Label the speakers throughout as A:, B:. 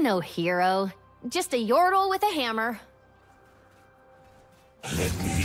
A: No hero. Just a yordle with a hammer.
B: Let me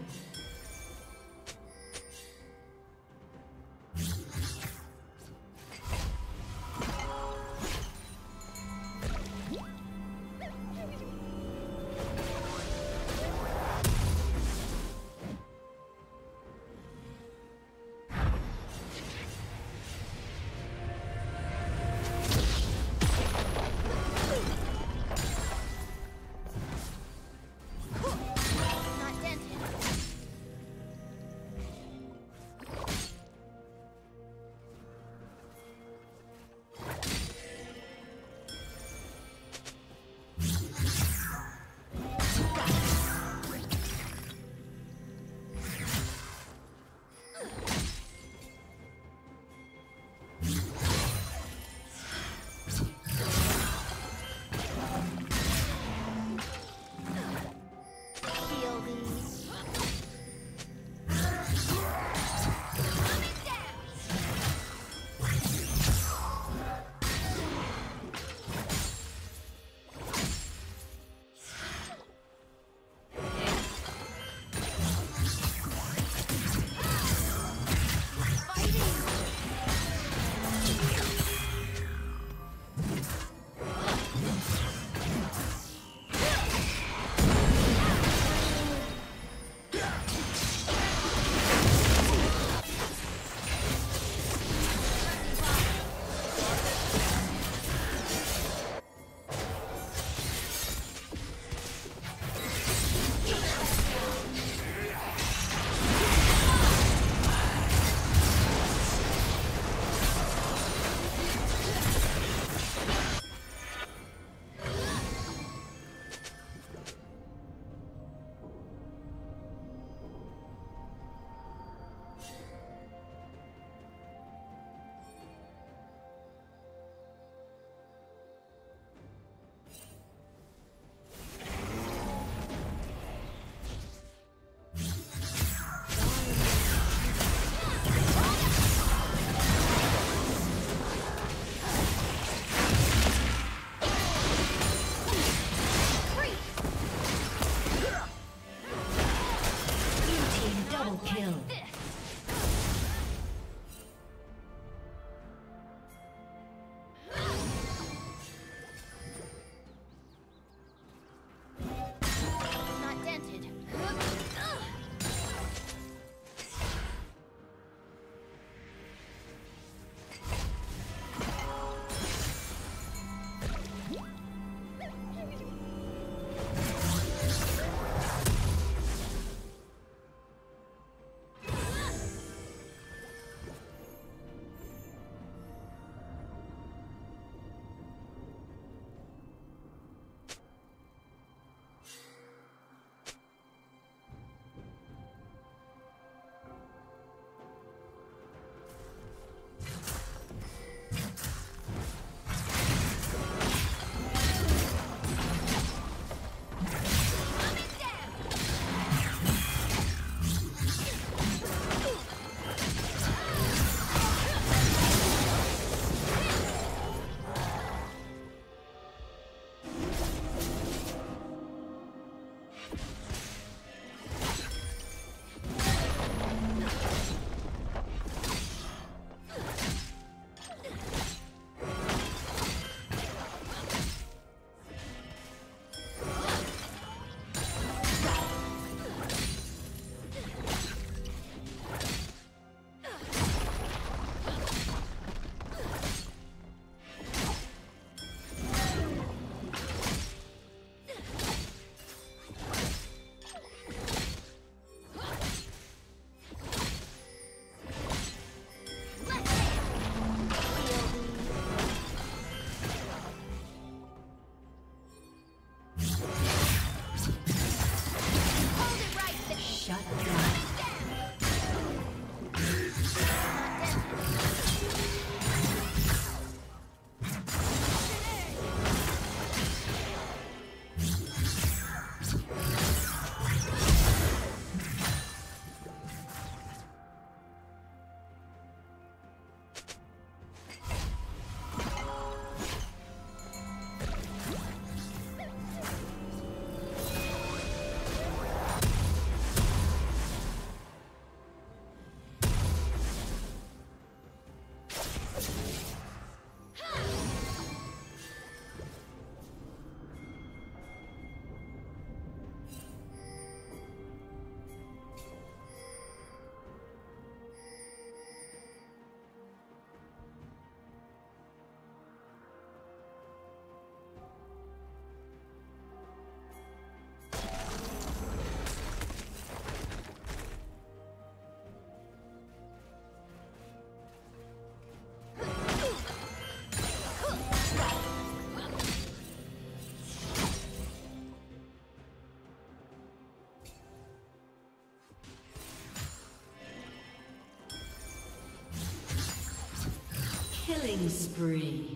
C: Killing spree.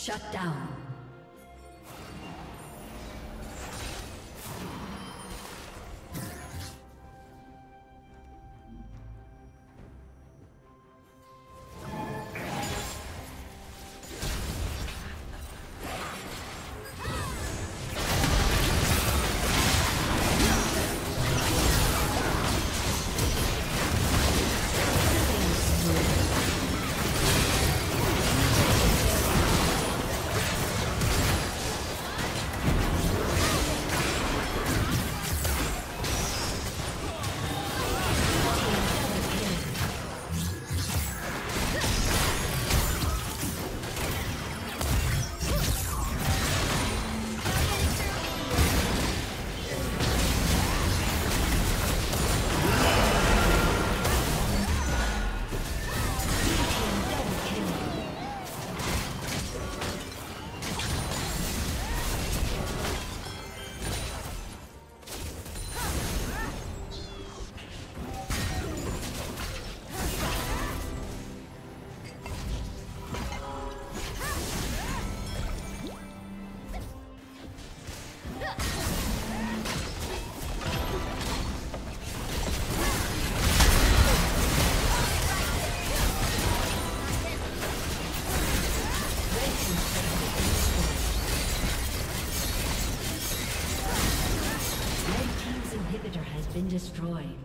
C: Shut down. Destroyed.